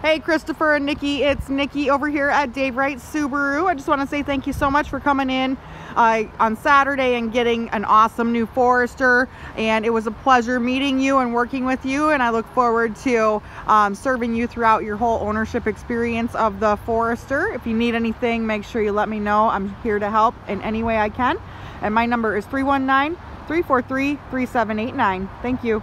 Hey Christopher and Nikki, it's Nikki over here at Dave Wright Subaru. I just want to say thank you so much for coming in uh, on Saturday and getting an awesome new Forester. And it was a pleasure meeting you and working with you. And I look forward to um, serving you throughout your whole ownership experience of the Forester. If you need anything, make sure you let me know. I'm here to help in any way I can. And my number is 319 343 3789. Thank you.